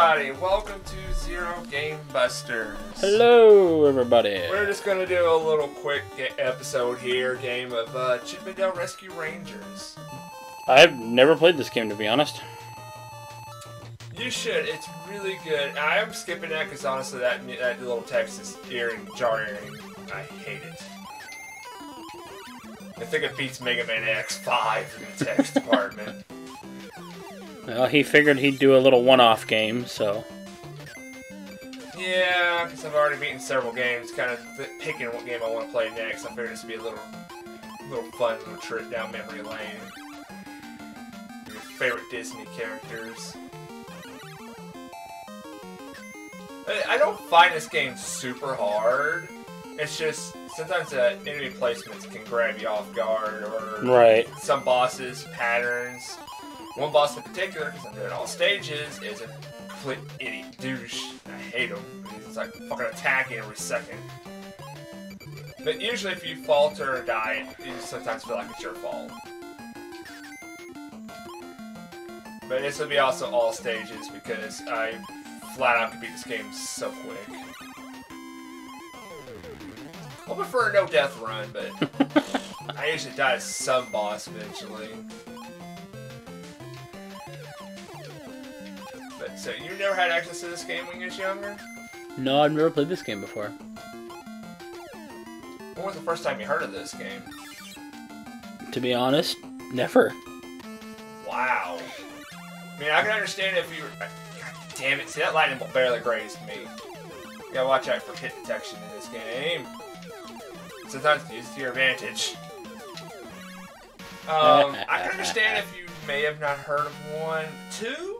everybody. Welcome to Zero Game Busters. Hello, everybody. We're just gonna do a little quick episode here, game of uh, Chip 'n Dale Rescue Rangers. I've never played this game, to be honest. You should. It's really good. I am skipping that because honestly, that that little text is earring jarring. I hate it. I think it beats Mega Man X5 in the text department. Well, he figured he'd do a little one-off game, so Yeah, because I've already beaten several games, kind of picking what game I want to play next. I figured this would be a little, little fun little trip down memory lane. Your favorite Disney characters. I- I don't find this game super hard. It's just sometimes the enemy placements can grab you off guard, or right. some bosses, patterns. One boss in particular, because I'm doing all stages, is a complete idiot douche. I hate him. He's like fucking attacking every second. But usually, if you falter or die, you sometimes feel like it's your fault. But this will be also all stages because I flat out can beat this game so quick. I prefer a no death run, but I usually die to some boss eventually. So you never had access to this game when you was younger? No, I've never played this game before. When was the first time you heard of this game? To be honest, never. Wow. I mean, I can understand if you were. God damn it! See that lightning bolt barely grazed me. You gotta watch out for hit detection in this game. Sometimes use it to your advantage. Um, I can understand if you may have not heard of one. Two?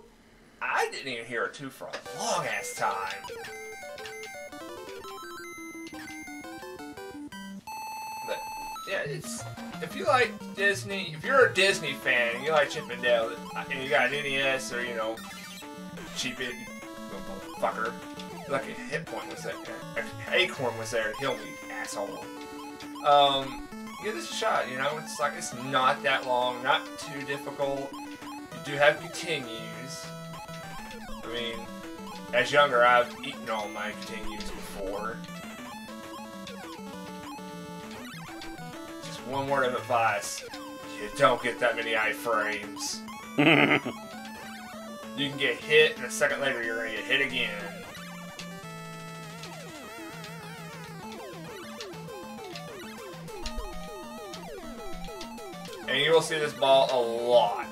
I didn't even hear of two for a long ass time. But yeah, it's if you like Disney, if you're a Disney fan and you like Chip and Dale, and you got an NES or you know, cheap it, motherfucker, like a hit point was there, Acorn was there heal me, asshole. Um, give this a shot. You know, it's like it's not that long, not too difficult. You do have continues. I mean, as younger, I've eaten all my continues before. Just one word of advice: you don't get that many iframes. You can get hit, and a second later, you're gonna get hit again. And you will see this ball a lot.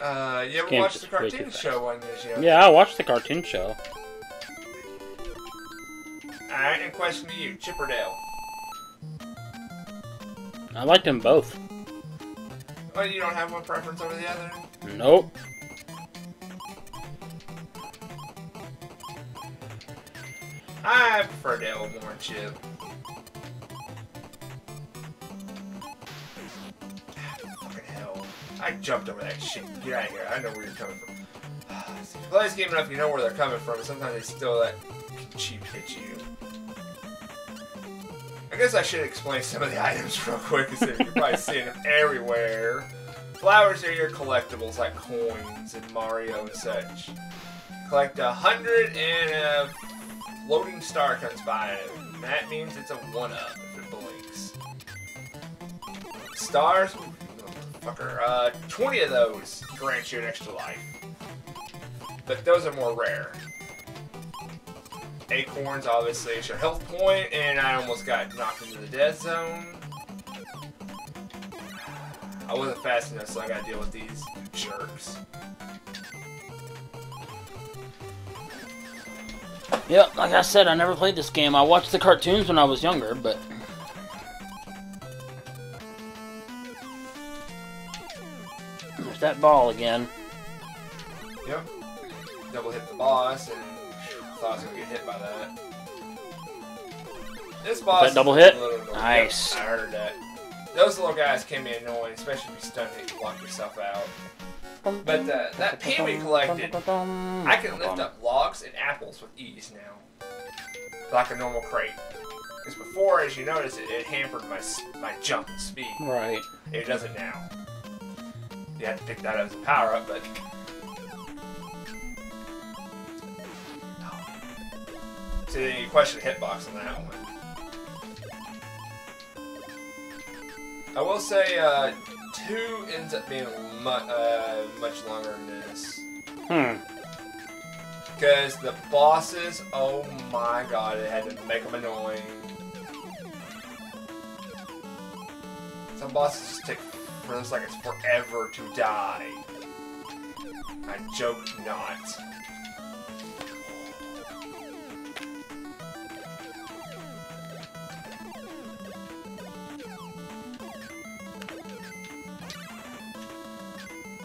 Uh, you ever Game's watched the just way too cartoon show on this yet? yeah, I watched the cartoon show. Alright, and question to you, Chip or Dale? I liked them both. Oh, you don't have one preference over the other? Nope. I prefer Dale more Chip. I jumped over that shit. Get out of here. I know where you're coming from. See, if game enough, you know where they're coming from, sometimes they still let cheap hit you. I guess I should explain some of the items real quick, because you're probably seeing them everywhere. Flowers are your collectibles, like coins and Mario and such. Collect a hundred and a floating star comes by. That means it's a one-up if it blinks. Stars, fucker. Uh, 20 of those grant you an extra life. But those are more rare. Acorns, obviously, is your health point, and I almost got knocked into the death zone. I wasn't fast enough, so I gotta deal with these jerks. Yep, like I said, I never played this game. I watched the cartoons when I was younger, but there's that ball again. Yep. Double hit the boss, and I thought I was gonna get hit by that. This boss. that double hit? Nice. Yep, I heard that. Those little guys can be annoying, especially if you stun it and lock yourself out. But uh, that pin we collected, I can lift up logs and apples with ease now. Like a normal crate. Because before, as you notice, it, it hampered my my jump speed. Right. It doesn't now. You have to pick that up as a power up, but. See, you question hitbox on that one. I will say, uh, two ends up being mu- uh, much longer than this. Hmm. Because the bosses, oh my god, it had to make them annoying. Some bosses just take feels like it's forever to die. I joke not.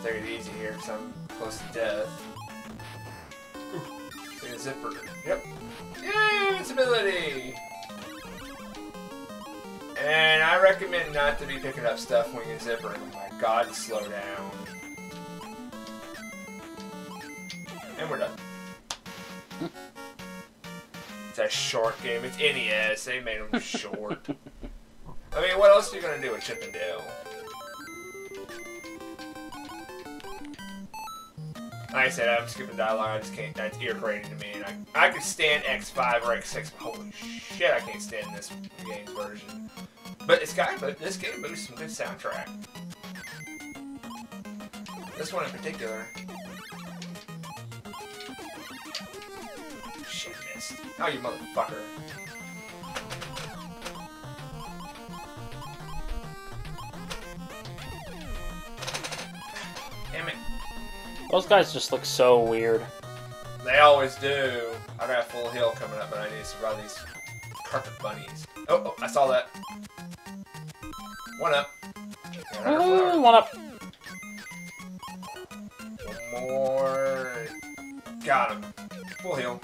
Take it easy here because I'm close to death. Ooh, take a zipper. Yep. Yay, invincibility! And I recommend not to be picking up stuff when you're zippering. Oh my god, slow down. And we're done. it's a short game. It's NES. They made them short. I mean, what else are you gonna do with Chip and Dale? I said, I'm skipping dialogue. I just can't. That's irritating to me. And I, I could stand X5 or X6, but holy shit, I can't stand this game's version. But it's got, but this game boasts some good soundtrack. This one in particular. Shit, missed. Oh, you motherfucker. Those guys just look so weird. They always do. I got a full hill coming up, but I need to survive these carpet bunnies. Oh, oh, I saw that. One up. Ooh, one up. One more. Got him. Full heal.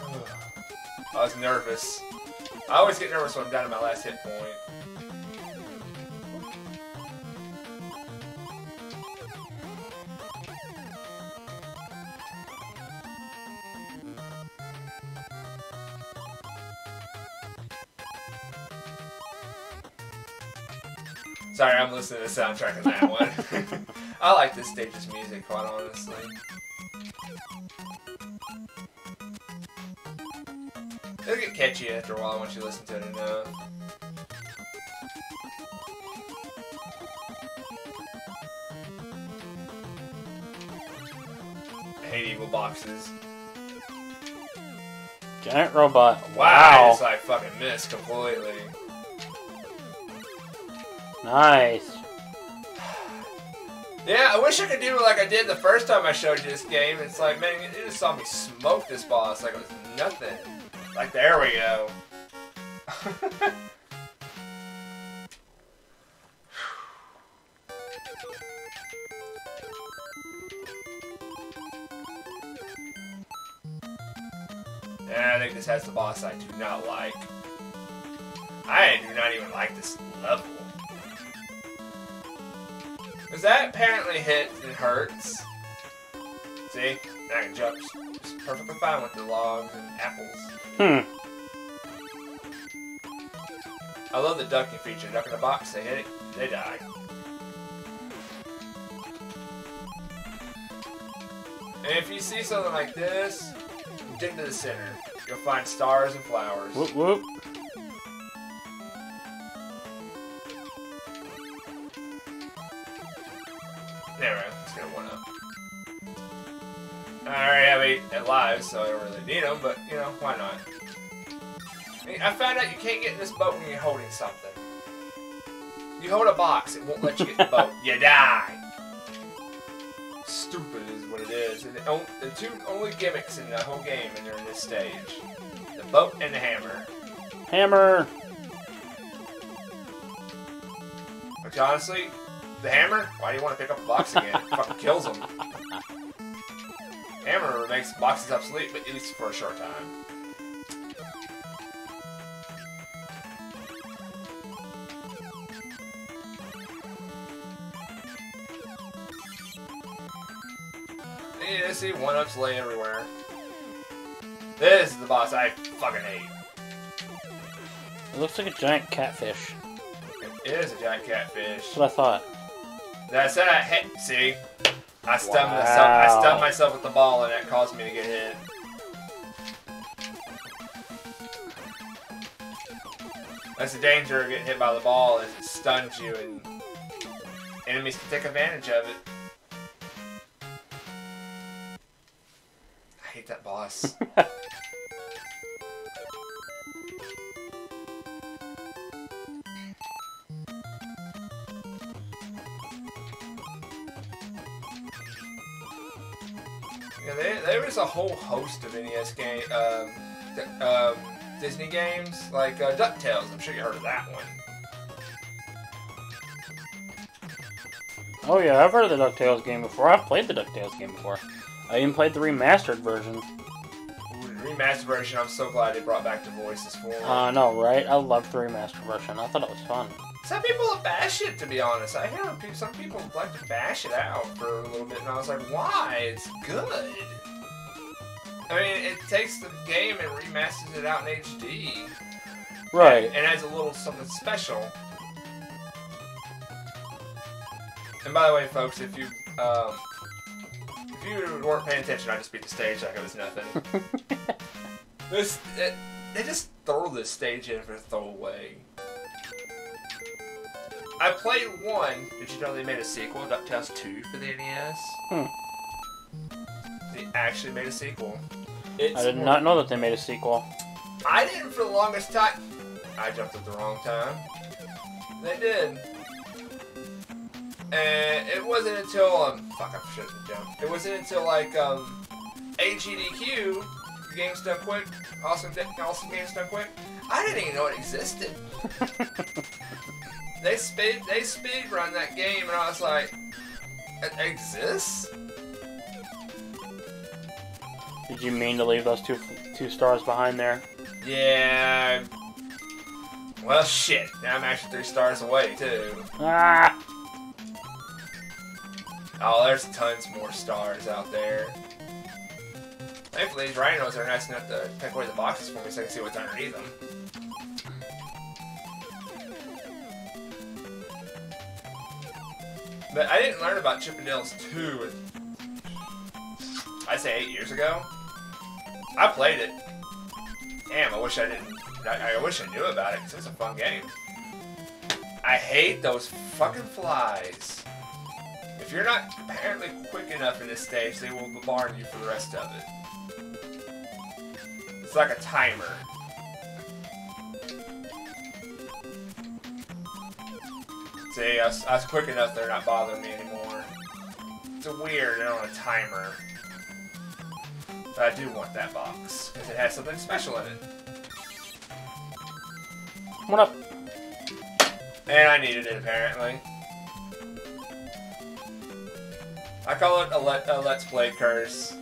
I was nervous. I always get nervous when I'm down to my last hit point. Sorry, I'm listening to the soundtrack on that one. I like this stage's music, quite honestly. It'll get catchy after a while once you listen to it enough. I hate evil boxes. Giant robot. I Wow. just like fucking missed completely. Nice. Yeah, I wish I could do like I did the first time I showed you this game. It's like, man, you just saw me smoke this boss like it was nothing. Like, there we go. yeah, I think this has the boss I do not like. I do not even like this level. Because that apparently hits and hurts. See? Now I can jump just perfectly fine with the logs and apples. Hmm. I love the ducking feature. Duck in the box, they hit it, they die. And if you see something like this, dig to the center. You'll find stars and flowers. Whoop whoop. Lives, so I don't really need them, but, you know, why not? I, mean, I found out you can't get in this boat when you're holding something. You hold a box, it won't let you get in the boat. You die! Stupid is what it is. And the, the two only gimmicks in the whole game and they're in this stage. The boat and the hammer. Hammer. Which honestly, the hammer, why do you want to pick up a box again? It fucking kills them. Hammer makes boxes obsolete, but at least for a short time. Yeah, see, one ups lay everywhere. This is the boss I fucking hate. It looks like a giant catfish. It is a giant catfish. That's what I thought. That's it. Hey, see, I stunned myself. I Wow. stunned myself with the ball, and that caused me to get hit. That's the danger of getting hit by the ball is it stuns you, and enemies can take advantage of it. I hate that boss. whole host of NES game, um, um, Disney games like uh, DuckTales. I'm sure you heard of that one. Oh yeah, I've heard of the DuckTales game before. I've played the DuckTales game before. I even played the remastered version. Ooh, the remastered version. I'm so glad they brought back the voices for. it. I know, right? I loved the remastered version. I thought it was fun. Some people bash it, to be honest. I hear some people like to bash it out for a little bit, and I was like, why? It's good. I mean, it takes the game and remasters it out in HD. Right. And adds a little something special. And by the way, folks, if you um, if you weren't paying attention, I just beat the stage like it was nothing. this it, they just throw this stage in for throwaway. I played one. Did you know they made a sequel, DuckTales 2, for the NES? Hmm. They actually made a sequel. It's I did not know that they made a sequel. I didn't for the longest time. I jumped at the wrong time. They did. And it wasn't until um fuck I should have jumped. It wasn't until like um AGDQ Games Done Quick, awesome awesome Games Done Quick. I didn't even know it existed. They speed they speed run that game and I was like it exists? Did you mean to leave those two two stars behind there? Yeah. Well shit. Now I'm actually three stars away too. Ah! Oh, there's tons more stars out there. Thankfully, these rhinos are nice enough to pick away the boxes for me so I can see what's underneath them. But I didn't learn about Chippendales 2, I'd say eight years ago. I played it. Damn, I wish I didn't. I, I wish I knew about it because it's a fun game. I hate those fucking flies. If you're not apparently quick enough in this stage, they will barn you for the rest of it. It's like a timer. See, I was, I was quick enough they're not bothering me anymore. It's weird, they're on a timer. But I do want that box, because it has something special in it. What up? And I needed it, apparently. I call it a, let, a Let's Play curse.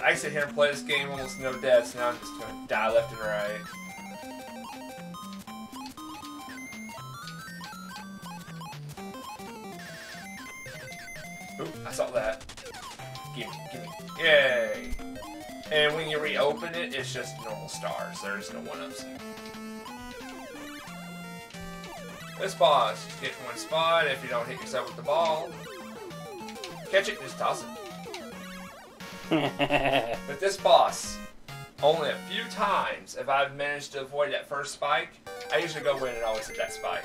I sit here and play this game almost no deaths, now I'm just gonna die left and right. Oop, I saw that. Gimme, gimme. Yay! And when you reopen it, it's just normal stars. There's no one-ups. This boss, just get one spot. If you don't hit yourself with the ball, catch it and just toss it. But this boss, only a few times if I've managed to avoid that first spike. I usually go in and always hit that spike.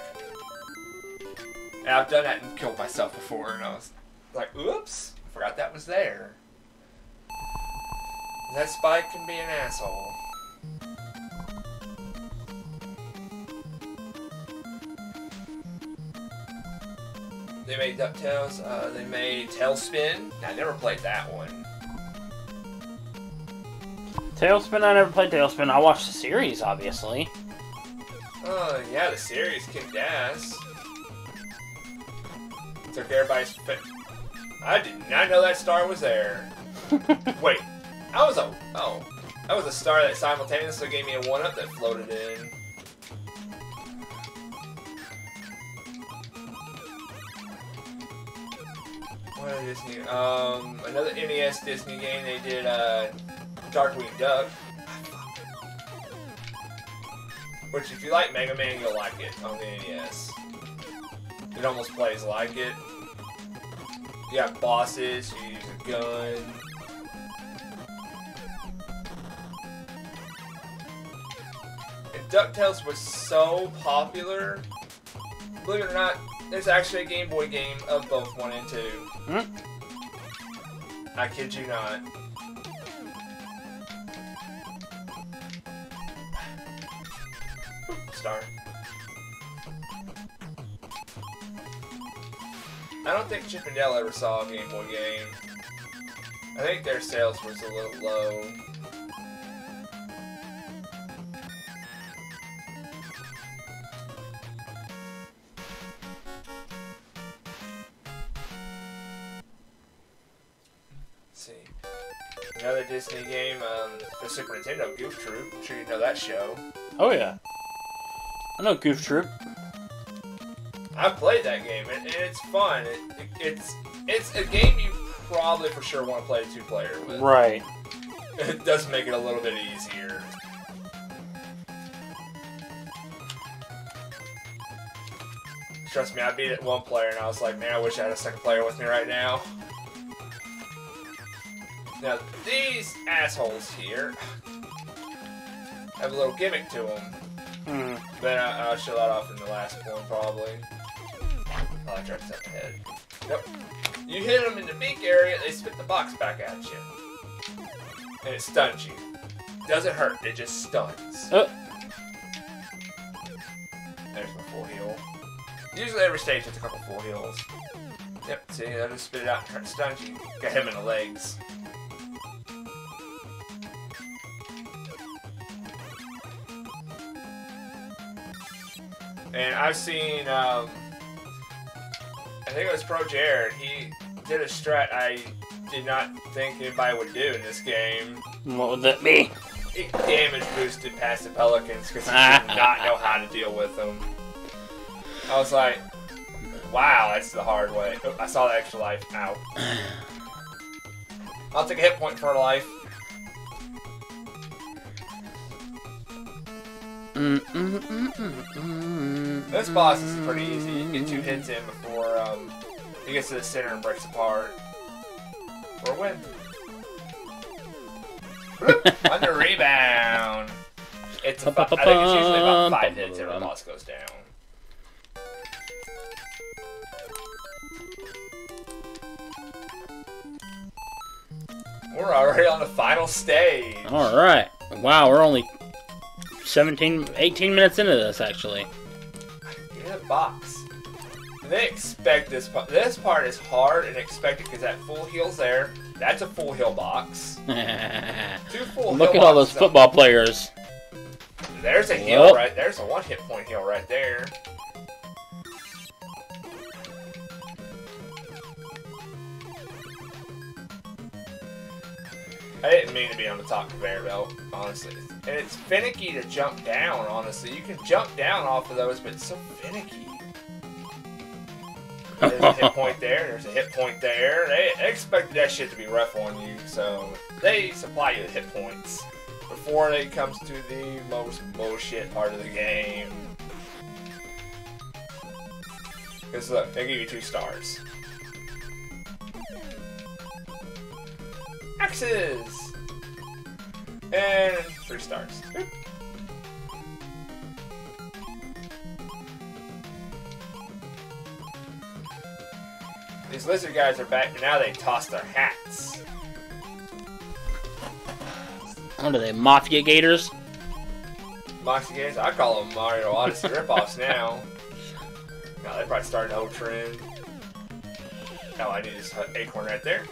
And I've done that and killed myself before, and I was like, oops, forgot that was there. That spike can be an asshole. They made DuckTales, uh, they made TaleSpin. I never played that one. TaleSpin, I never played TaleSpin. I watched the series, obviously. Oh, yeah, the series kicked ass. Took everybody's. I did not know that star was there. Wait, I was a. Oh. That was a star that simultaneously gave me a 1 up that floated in. What a Disney. Um, another NES Disney game they did, uh, Darkwing Duck. Which, if you like Mega Man, you'll like it on the NES. It almost plays like it. You got bosses, you use a gun. DuckTales was so popular. Believe it or not, there's actually a Game Boy game of both 1 and 2. Hmm? I kid you not. Star. I don't think Chip and Dale ever saw a Game Boy game. I think their sales was a little low. The Super Nintendo Goof Troop. I'm sure you know that show. Oh yeah. I know Goof Troop. I've played that game, and, it's fun. It, it, it's it's a game you probably for sure want to play two player with. Right. It does make it a little bit easier. Trust me, I beat it one player, and I was like, man, I wish I had a second player with me right now. Now, these assholes here have a little gimmick to them. Hmm. Then I, I'll show that off in the last one, probably. Oh, I tried to set my head. Nope. You hit them in the beak area, they spit the box back at you. And it stuns you. Doesn't hurt, it just stuns. Oh. There's my full heal. Usually every stage has a couple full heals. Yep, see, that just spit it out and try to stun you. Got him in the legs. And I've seen, um, I think it was ProJared. He did a strat I did not think anybody would do in this game. What would that be? It damage boosted past the Pelicans because he did not know how to deal with them. I was like, wow, that's the hard way. Oh, I saw the extra life. Ow. I'll take a hit point for a life. This boss is pretty easy. You can get two hits in before um, he gets to the center and breaks apart. Or win. Under rebound. It's I think it's usually about five hits every boss goes down. We're already on the final stage. All right. Wow, we're only 17, 18 minutes into this, actually. Get a box. They expect this part. This part is hard and expected because that full heal's there. That's a full heal box. Two full Look at all those football players. There's a heal Well. right there's a one hit point heal right there. I didn't mean to be on the top conveyor belt, honestly. And it's finicky to jump down, honestly. You can jump down off of those, but it's so finicky. There's a hit point there, there's a hit point there. They expected that shit to be rough on you, so they supply you with hit points before it comes to the most bullshit part of the game. Because look, they give you two stars. Axes! And three stars. Boop. These lizard guys are back, and now they toss their hats. What are they, Mafia Gators? Moxie games, I call them Mario Odyssey ripoffs now. Now they probably started a whole trend. Oh, I need this acorn right there.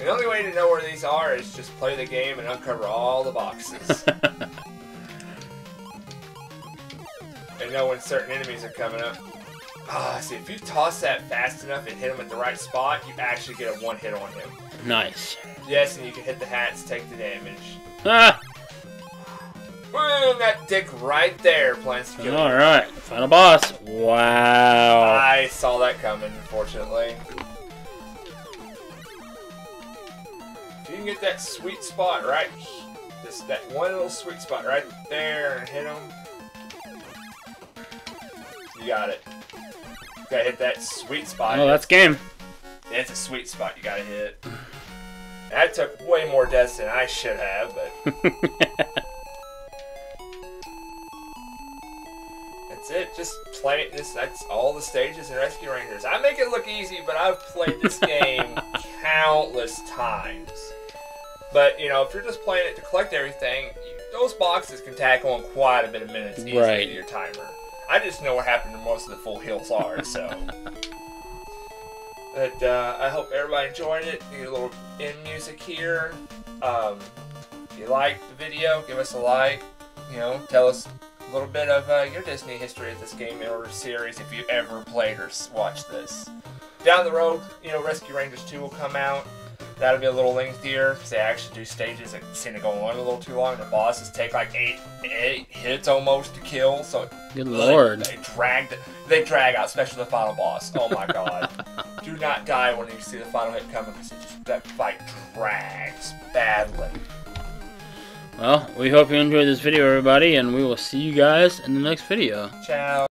The only way to know where these are is just play the game and uncover all the boxes. and know when certain enemies are coming up. Ah, see, if you toss that fast enough and hit him at the right spot, you actually get a one hit on him. nice. Yes, and you can hit the hats, take the damage. Ah, Boom, that dick right there plans to kill you. all right. Final boss. Wow. I saw that coming, unfortunately. You can get that sweet spot right Just that one little sweet spot right there and hit them. You got it. You gotta hit that sweet spot. Oh, that's game. It's a sweet spot you gotta hit. That took way more deaths than I should have, but that's it. Just play it. This that's all the stages in Rescue Rangers. I make it look easy, but I've played this game countless times. But you know, if you're just playing it to collect everything, those boxes can tack on quite a bit of minutes easily Right. to your timer. I just know what happened to most of the full hills are, so. But uh, I hope everybody enjoyed it. Get a little in music here. Um, if you liked the video, give us a like. You know, tell us a little bit of uh, your Disney history of this game or series if you ever played or watched this. Down the road, you know, Rescue Rangers 2 will come out. That'll be a little lengthier because they actually do stages that seem to go on a little too long. The bosses take like eight, eight hits almost to kill, so Good lord. They drag they drag out, especially the final boss. Oh my god. Do not die when you see the final hit coming because just that fight drags badly. Well, we hope you enjoyed this video, everybody, and we will see you guys in the next video. Ciao.